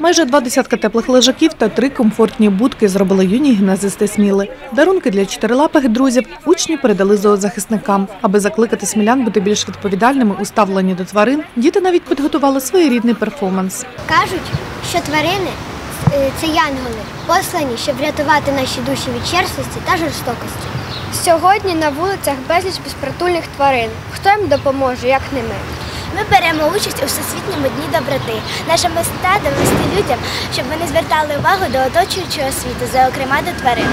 Майже два десятка теплих лежаків та три комфортні будки зробили юні гімназисти Сміли. Дарунки для чотирилапих друзів учні передали зоозахисникам. Аби закликати смілян бути більш відповідальними у ставленні до тварин, діти навіть підготували своєрідний перформанс. Кажуть, що тварини е, це янголи, послані, щоб врятувати наші душі від черствості та жорстокості. Сьогодні на вулицях безліч безпритульних тварин. Хто їм допоможе, як не ми? Ми беремо участь у всесвітньому дні доброти. Наша мета довести людям, щоб вони звертали увагу до оточуючого світу, зокрема до тварин.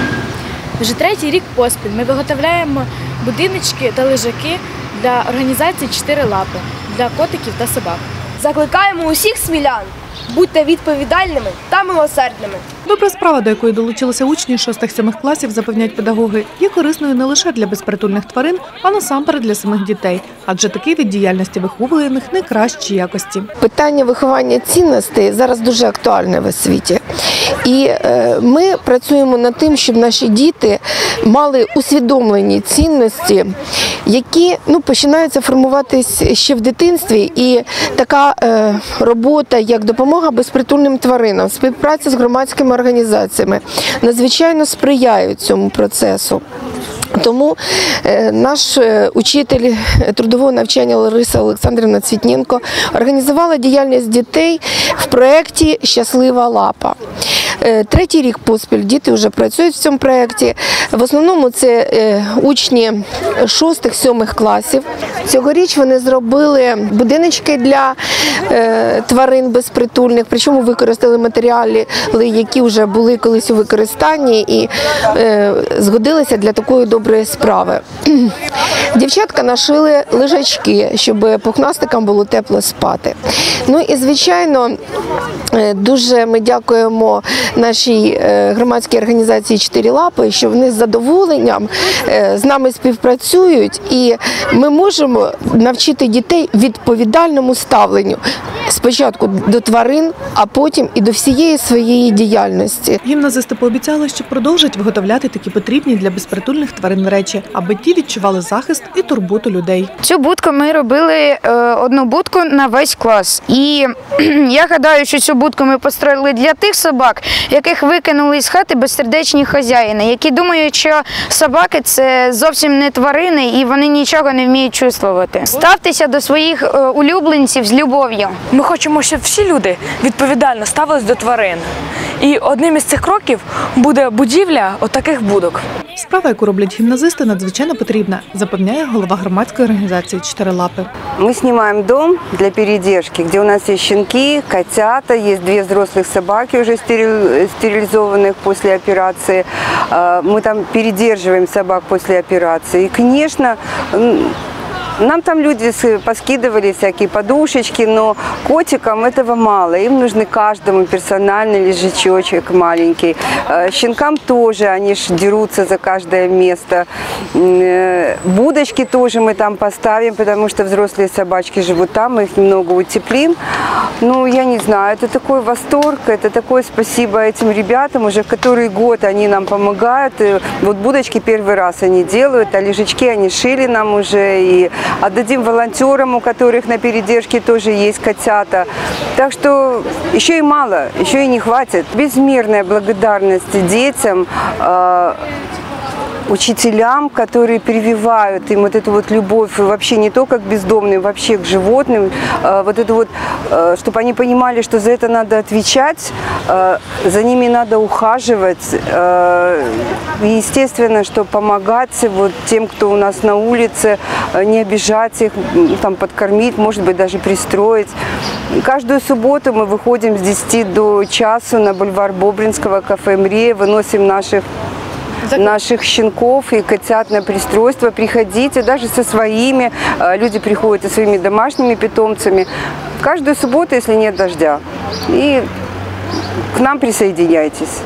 Вже третій рік поспіль ми виготовляємо будиночки та лежаки для організації «Чотири лапи» для котиків та собак. Закликаємо усіх смілян. Будьте відповідальними та милосердними. Добра справа, до якої долучилися учні 6-7 класів, запевняють педагоги, є корисною не лише для безпритульних тварин, а насамперед для самих дітей. Адже такий від діяльності виховує в них найкращі якості. Питання виховання цінностей зараз дуже актуальне в освіті. І е, ми працюємо над тим, щоб наші діти мали усвідомлені цінності, які ну, починаються формуватись ще в дитинстві. І така е, робота, як допомога безпритульним тваринам, співпраця з громадськими організаціями, надзвичайно сприяють цьому процесу. Тому е, наш е, учитель трудового навчання Лариса Олександрівна Цвітненко організувала діяльність дітей в проєкті Щаслива лапа. Е, Третій рік поспіль діти вже працюють в цьому проєкті. В основному це учні 6-7 класів. Цьогоріч вони зробили будиночки для е, тварин безпритульних, причому використали матеріали, які вже були колись у використанні і е, згодилися для такої доброї справи. Дівчатка нашили лежачки, щоб пухнастикам було тепло спати. Ну і звичайно, е, дуже ми дякуємо нашій е, громадській організації «Чотири лапи, що вони з задоволенням е, з нами співпрацюють, і ми можемо навчити дітей відповідальному ставленню спочатку до тварин, а потім і до всієї своєї діяльності. Гімназисти пообіцяли, що продовжать виготовляти такі потрібні для безпритульних тварин речі, аби ті відчували захист і турботу людей. Цю будку ми робили е, одну будку на весь клас. І я гадаю, що цю будку ми построїли для тих собак, яких викинули з хати безсердечні хазяїни, які думають, що собаки це зовсім не тварини і вони нічого не вміють чувствувати. Ставтеся до своїх е, улюбленців з любов'ю. Ми хочемо, щоб всі люди відповідально ставились до тварин. І одним із цих кроків буде будівля отаких будок. Справа, яку роблять гімназисти, надзвичайно потрібна, запевняє голова громадської організації «Чотири лапи». Мы снимаем дом для передержки, где у нас есть щенки, котята, есть две взрослых собаки, уже стерил- стерилизованных после операции. А, Мы там передерживаем собак после операции. И, конечно, м, нам там люди поскидывали всякие подушечки, но котикам этого мало. Им нужны каждому персональный лежачочек маленький. Э, Щенкам тоже, они ж дерутся за каждое место. Э, Будочки тоже мы там поставим, потому что взрослые собачки живут там, мы их немного утеплим. Ну, я не знаю, это такой восторг, это такое спасибо этим ребятам. Уже который год они нам помогают. И вот будочки первый раз они делают, а лежачки они шили нам уже. И отдадим волонтерам, у которых на передержке тоже есть котята. Так что еще и мало, еще и не хватит. Безмерная благодарность детям, э, учителям, которые прививают им вот эту вот любовь вообще не только к бездомным, вообще к животным, э, вот это вот, э, чтобы они понимали, что за это надо отвечать, э, за ними надо ухаживать, и естественно, что помогать вот тем, кто у нас на улице, не обижать их, там подкормить, может быть даже пристроить. Каждую субботу мы выходим с 10 до часу на бульвар Бобринского, кафе «Мрия», выносим наших наших щенков и котят на пристройство. Приходите, даже со своими. Э, Люди приходят и своими домашними питомцами. Каждую субботу, если нет дождя. И к нам присоединяйтесь.